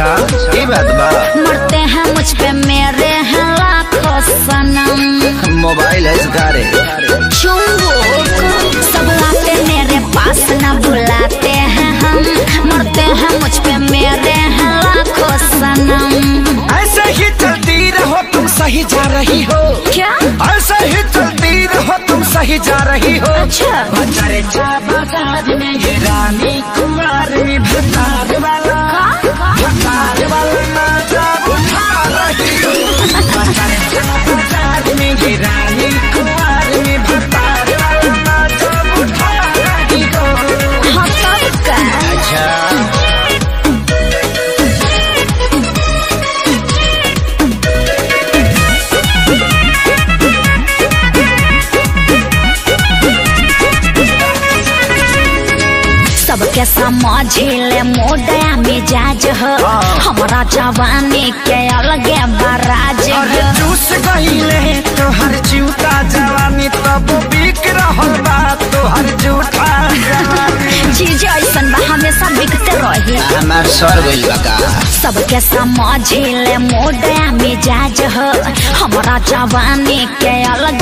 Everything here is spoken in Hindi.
अच्छा? ये बात बा। मरते हैं मुझ पे मेरे हैं लाखों सनम। मोबाइल है चुंबक सब आते मेरे पास न बुलाते हैं हम। मरते हैं मुझ पे मेरे हैं लाखों सनम। ऐसे ही चलती रहो तुम सही जा रही हो। क्या? ऐसे ही चलती रहो तुम सही जा रही हो। अच्छा। बाज़ार में ये रानी कुमार सबके समझिले मोडया मिजाज हो। हमारा जवानी के अलगे बराज अरे हो चूस गईले तोहर जूता जवानी तब बिक रहल बा तोहर जूठा जवानी। चीज़ ऐसन बा हमेशा बिकते रही। हमार सर गइल बा का सबके समझिले मोडया मिजाज हो। हमारा जवानी के अलगे